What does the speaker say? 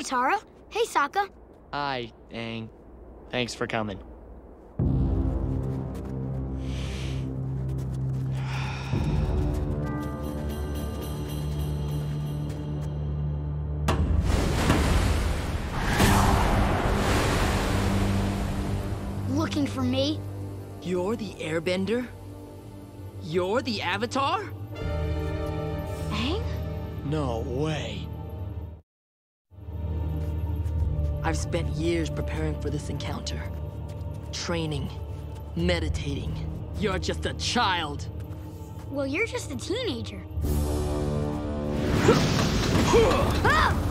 Katara. Hey, Sokka. Hi, Aang. Thanks for coming. Looking for me? You're the airbender? You're the Avatar? Aang? No way. I've spent years preparing for this encounter. Training, meditating. You're just a child. Well, you're just a teenager. Ah!